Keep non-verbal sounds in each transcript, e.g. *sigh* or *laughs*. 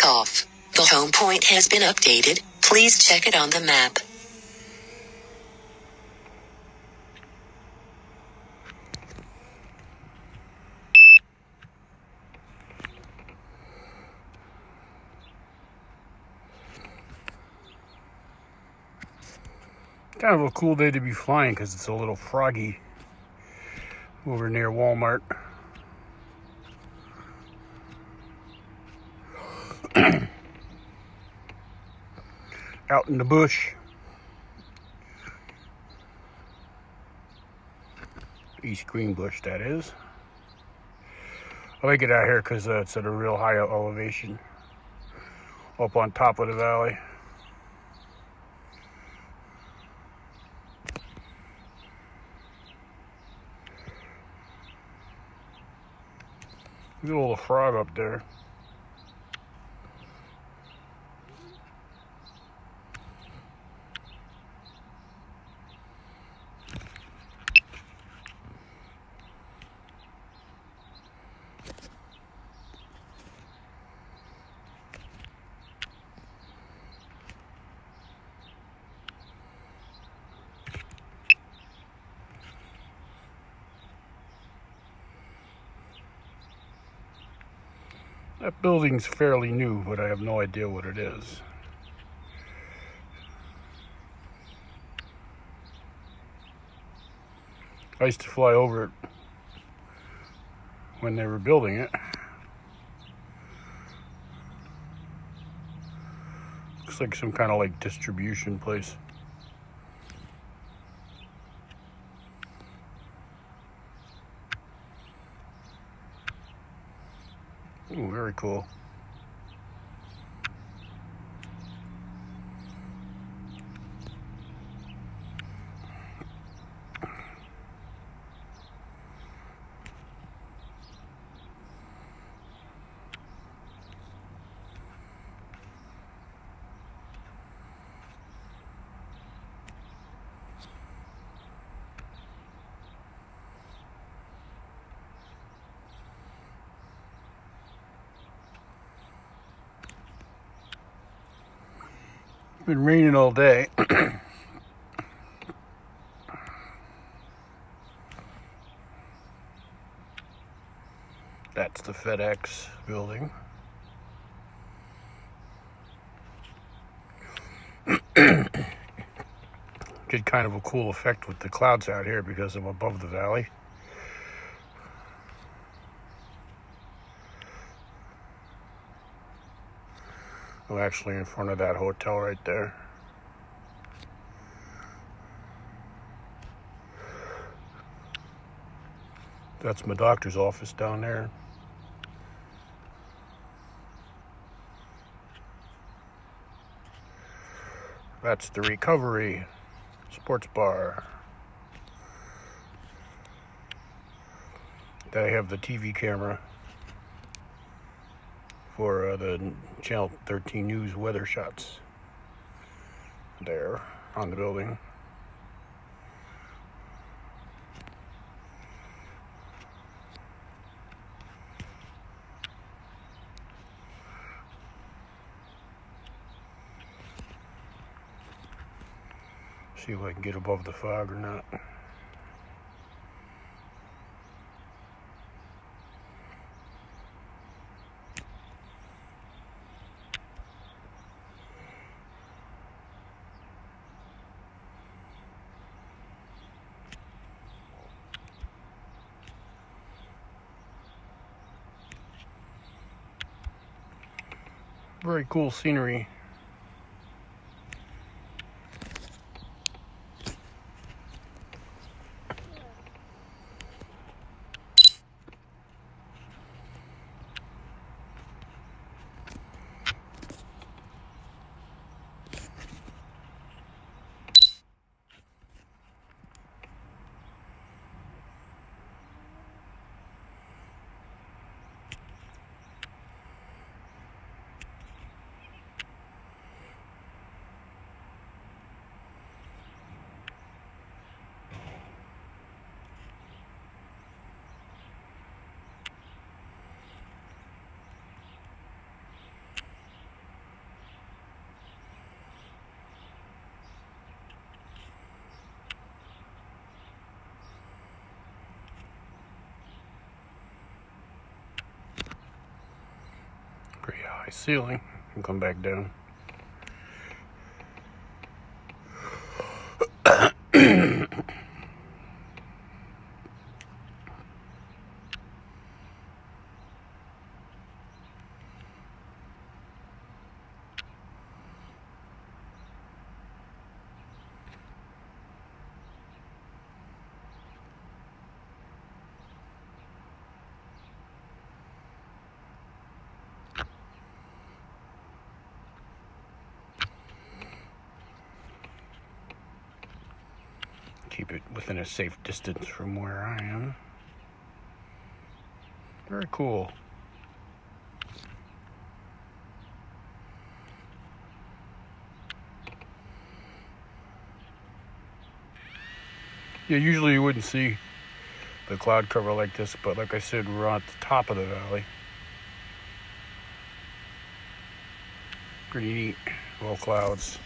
takeoff. The home point has been updated. Please check it on the map. Kind of a cool day to be flying because it's a little froggy over near Walmart. Out in the bush. East Greenbush, that is. I like it out here because uh, it's at a real high elevation up on top of the valley. Look at a little frog up there. That building's fairly new, but I have no idea what it is. I used to fly over it when they were building it. Looks like some kind of like distribution place. Ooh, very cool. Been raining all day. *clears throat* That's the FedEx building. *clears throat* Get kind of a cool effect with the clouds out here because I'm above the valley. I'm actually in front of that hotel right there. That's my doctor's office down there. That's the recovery sports bar. They have the TV camera for uh, the Channel 13 News weather shots there on the building. See if I can get above the fog or not. Very cool scenery. My ceiling and come back down. Keep it within a safe distance from where I am. Very cool. Yeah, usually you wouldn't see the cloud cover like this, but like I said, we're on the top of the valley. Pretty neat, well clouds.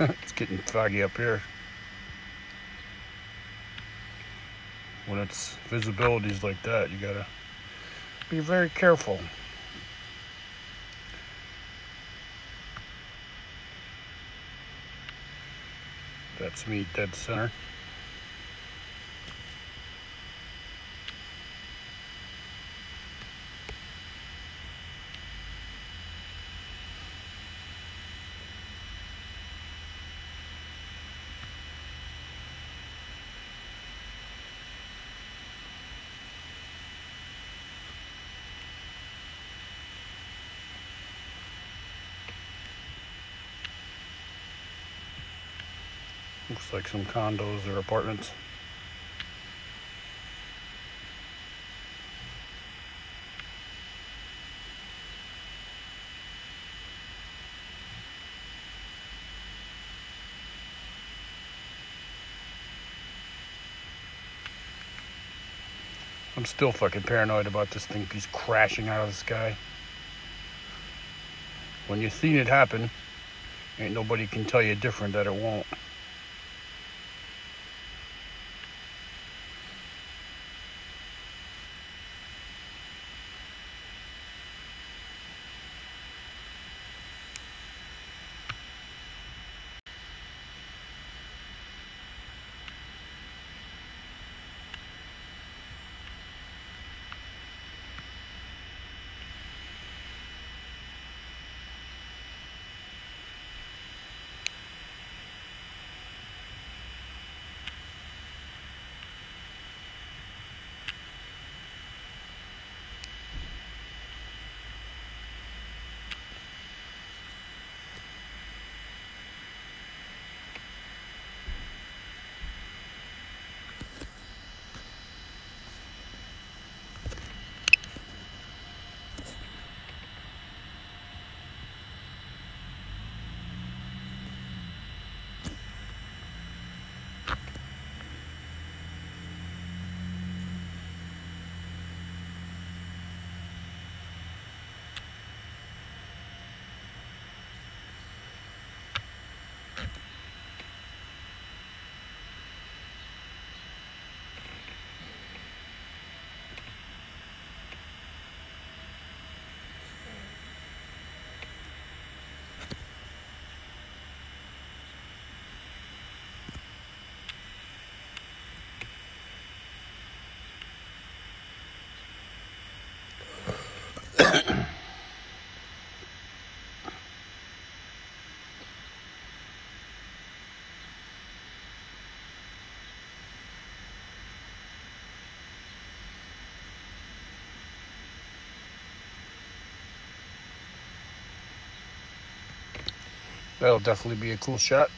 *laughs* it's getting foggy up here. When it's visibilities like that, you gotta be very careful. That's me dead center. Looks like some condos or apartments. I'm still fucking paranoid about this thing just crashing out of the sky. When you've seen it happen, ain't nobody can tell you different that it won't. That'll definitely be a cool shot.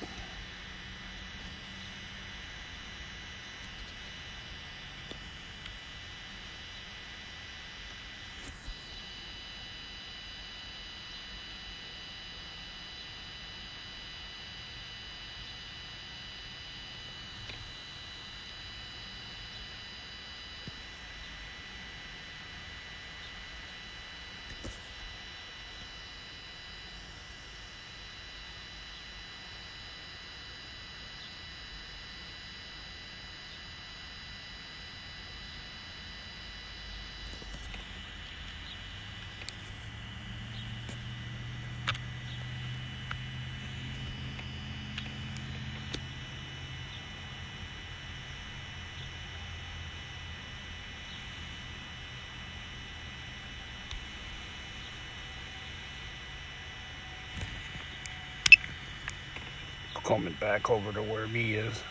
Coming back over to where me is.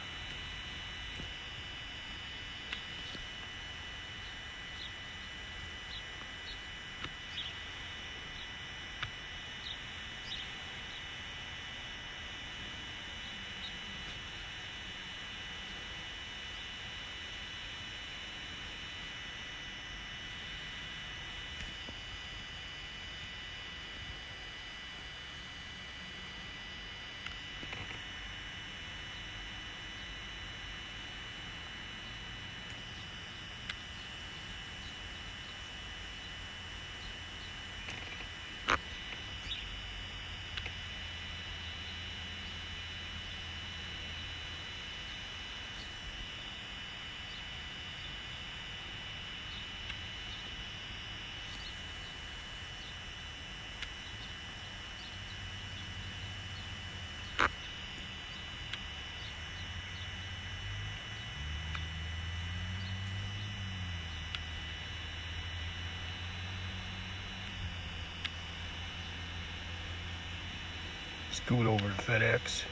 Scoot over to FedEx.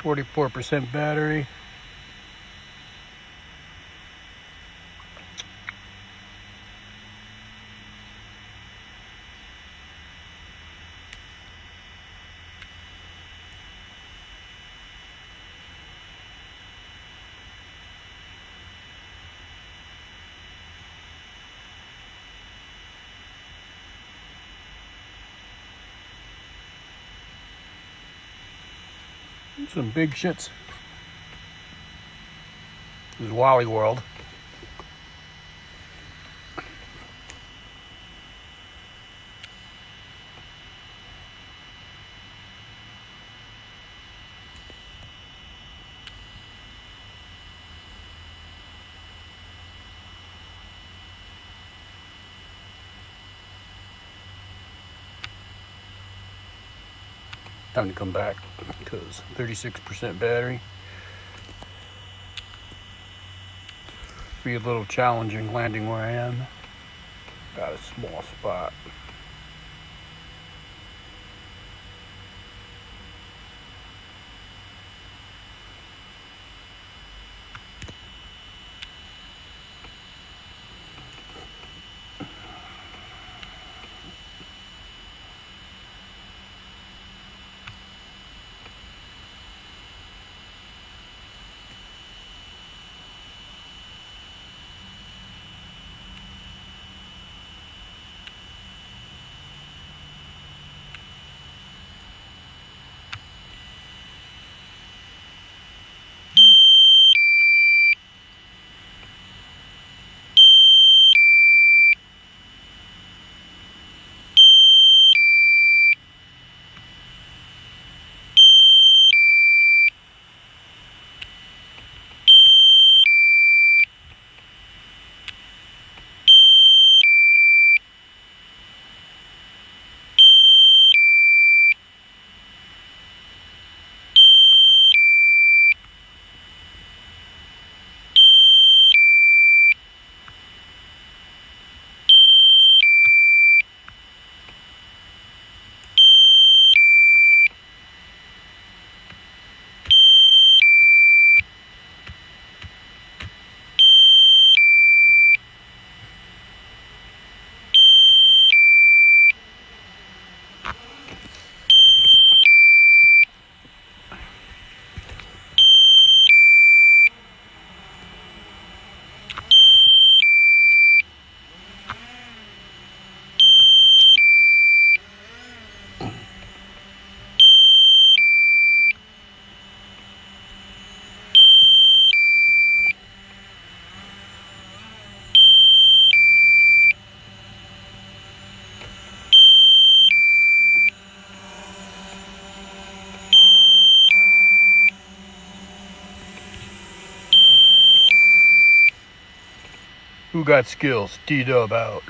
44% battery. Some big shits. This is Wally World. Time to come back because 36% battery. Be a little challenging landing where I am. Got a small spot. Got skills? D-Dub out.